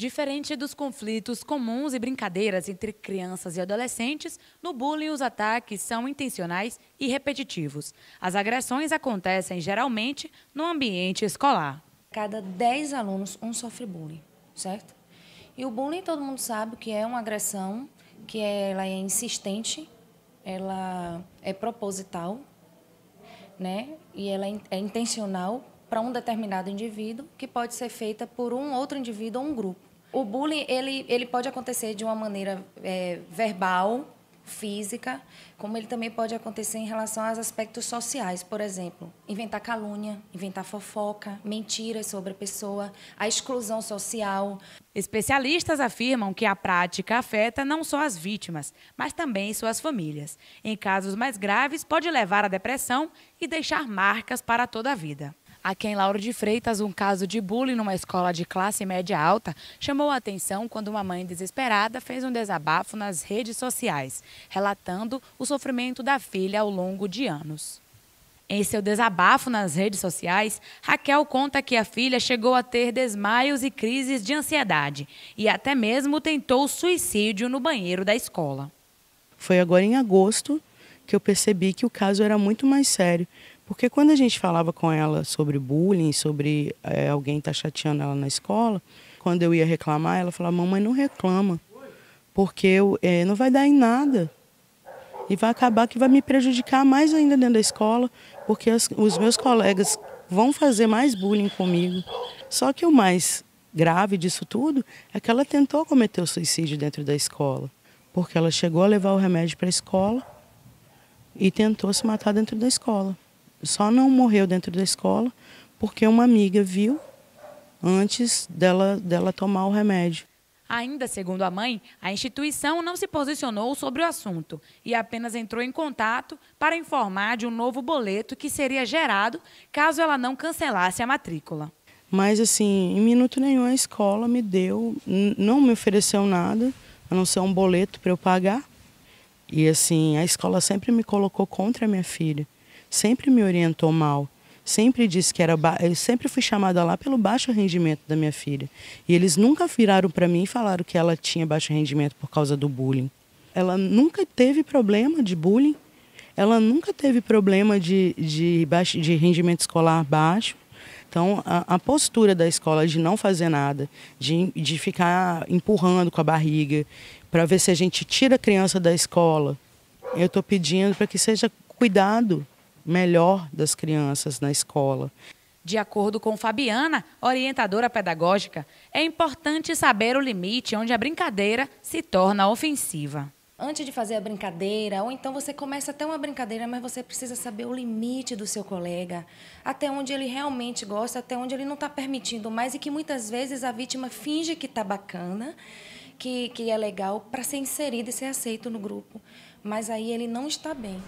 Diferente dos conflitos comuns e brincadeiras entre crianças e adolescentes, no bullying os ataques são intencionais e repetitivos. As agressões acontecem geralmente no ambiente escolar. Cada 10 alunos, um sofre bullying, certo? E o bullying todo mundo sabe que é uma agressão, que ela é insistente, ela é proposital, né? E ela é, é intencional para um determinado indivíduo, que pode ser feita por um outro indivíduo ou um grupo. O bullying ele, ele pode acontecer de uma maneira é, verbal, física, como ele também pode acontecer em relação aos aspectos sociais, por exemplo, inventar calúnia, inventar fofoca, mentiras sobre a pessoa, a exclusão social. Especialistas afirmam que a prática afeta não só as vítimas, mas também suas famílias. Em casos mais graves, pode levar à depressão e deixar marcas para toda a vida. Aqui em Lauro de Freitas, um caso de bullying numa escola de classe média alta chamou a atenção quando uma mãe desesperada fez um desabafo nas redes sociais, relatando o sofrimento da filha ao longo de anos. Em seu desabafo nas redes sociais, Raquel conta que a filha chegou a ter desmaios e crises de ansiedade e até mesmo tentou suicídio no banheiro da escola. Foi agora em agosto que eu percebi que o caso era muito mais sério, porque quando a gente falava com ela sobre bullying, sobre é, alguém estar tá chateando ela na escola, quando eu ia reclamar, ela falava: Mamãe, não reclama, porque eu, é, não vai dar em nada. E vai acabar que vai me prejudicar mais ainda dentro da escola, porque as, os meus colegas vão fazer mais bullying comigo. Só que o mais grave disso tudo é que ela tentou cometer o suicídio dentro da escola, porque ela chegou a levar o remédio para a escola e tentou se matar dentro da escola só não morreu dentro da escola porque uma amiga viu antes dela, dela tomar o remédio. Ainda segundo a mãe, a instituição não se posicionou sobre o assunto e apenas entrou em contato para informar de um novo boleto que seria gerado caso ela não cancelasse a matrícula. Mas assim, em minuto nenhum a escola me deu, não me ofereceu nada, a não ser um boleto para eu pagar. E assim, a escola sempre me colocou contra a minha filha sempre me orientou mal. Sempre disse que era. Ba... Eu sempre fui chamada lá pelo baixo rendimento da minha filha. E eles nunca viraram para mim e falaram que ela tinha baixo rendimento por causa do bullying. Ela nunca teve problema de bullying. Ela nunca teve problema de, de, baixo, de rendimento escolar baixo. Então, a, a, postura da escola de não fazer nada, de, de ficar empurrando com a barriga, para ver se a gente tira a criança da escola, eu estou pedindo para que seja cuidado melhor das crianças na escola. De acordo com Fabiana, orientadora pedagógica, é importante saber o limite onde a brincadeira se torna ofensiva. Antes de fazer a brincadeira, ou então você começa até uma brincadeira, mas você precisa saber o limite do seu colega, até onde ele realmente gosta, até onde ele não está permitindo mais, e que muitas vezes a vítima finge que está bacana, que, que é legal, para ser inserido e ser aceito no grupo. Mas aí ele não está bem.